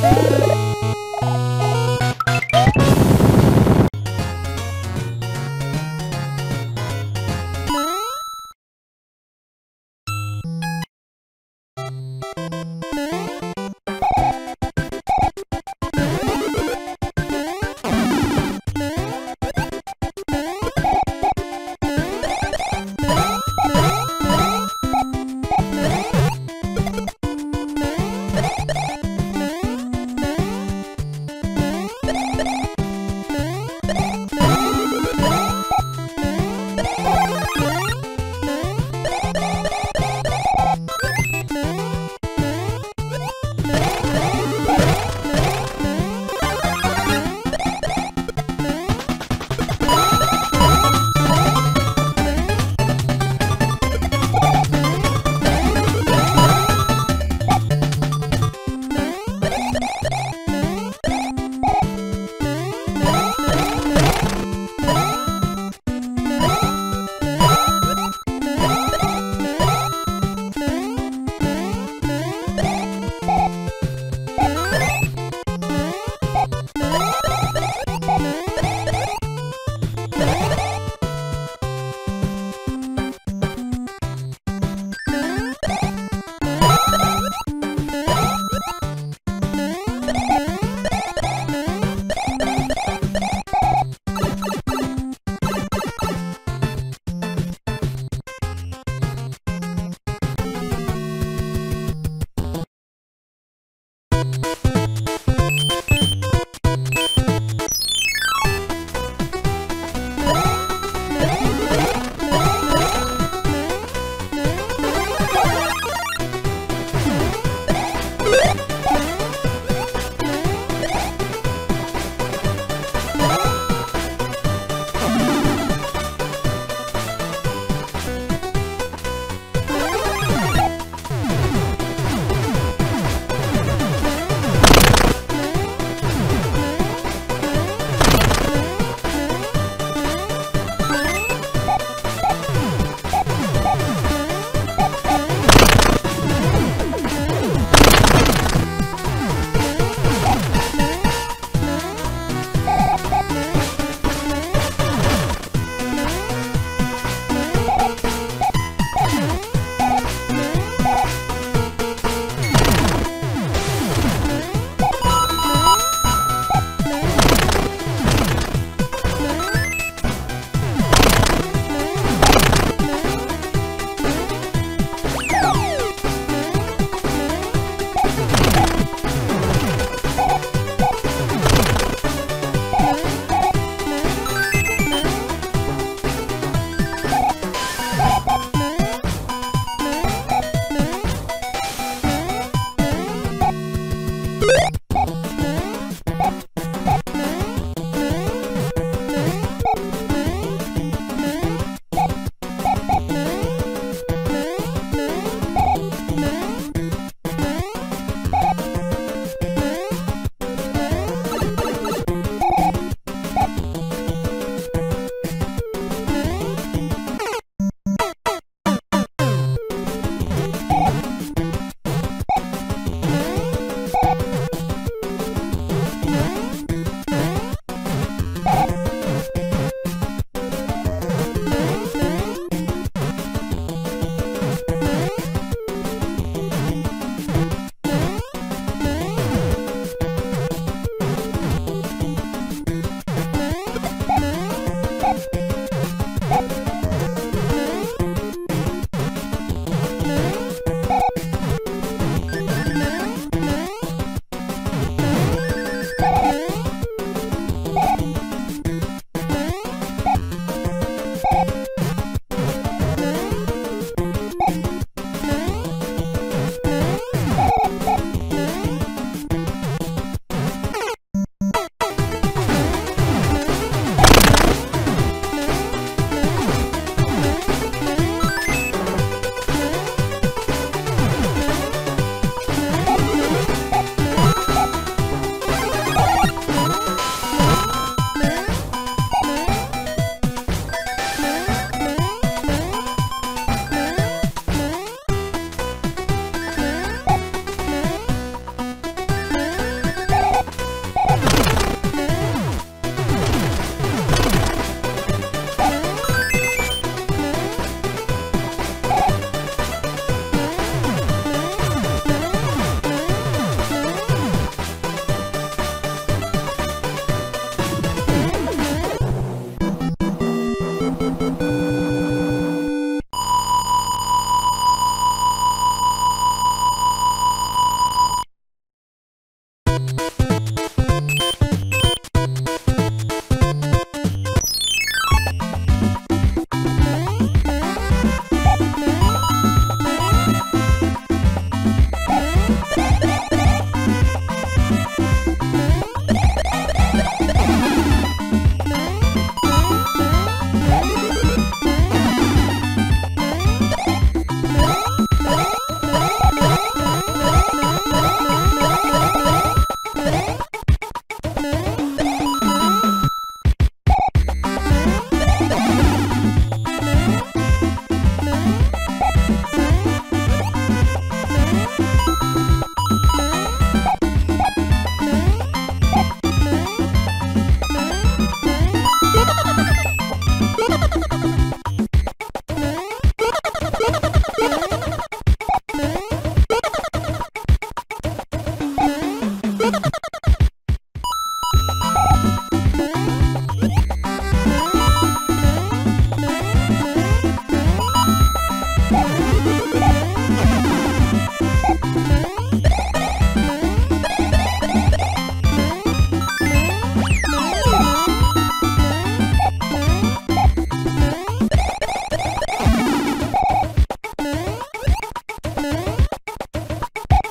Música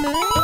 Huh?